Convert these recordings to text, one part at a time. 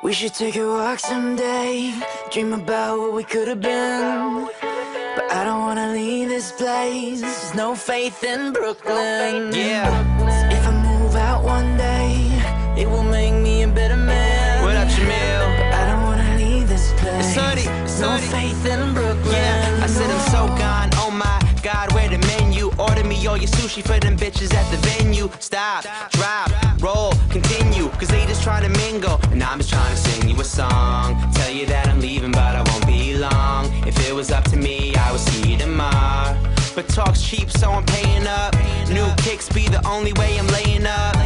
We should take a walk someday, dream about what we could have been. But I don't wanna leave this place. There's no faith in Brooklyn. Yeah. If I move out one day, it will make me a better man. What up, Jhameel? I don't wanna leave this place. It's Hoodie, it's no faith in Brooklyn. Yeah, I said I'm so gone. Oh my God, where the menu? Order me all your sushi for them bitches at the venue. Stop, drop, And I'm just trying to sing you a song. Tell you that I'm leaving, but I won't be long. If it was up to me, I would see you tomorrow. But talk's cheap, so I'm paying up. New kicks be the only way I'm laying up.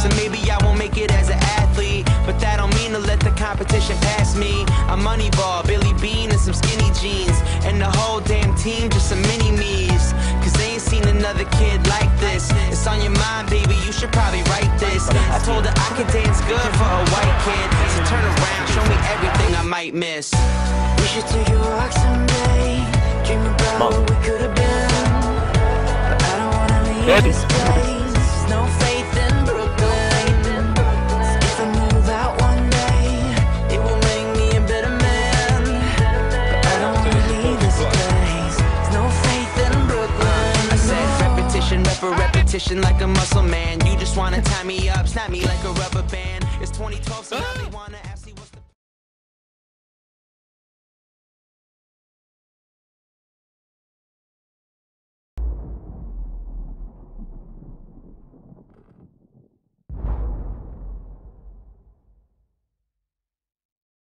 So maybe I won't make it as an athlete. But that don't mean to let the competition pass me. I'm Moneyball, Billy Beane, and some skinny jeans. And the whole damn team, just some mini me's. Cause they ain't seen another kid like this. It's on your mind, baby, you should probably might miss. We should take a walk someday, dream about Mom. what we could have been. But I don't wanna leave Daddy. this place. No faith in Brooklyn. If I move out one day, it will make me a better man. But I don't wanna leave this place. No faith in Brooklyn. I said repetition, rep for repetition like a muscle man. You just wanna tie me up, snap me like a rubber band. It's 2012, so now they wanna ask.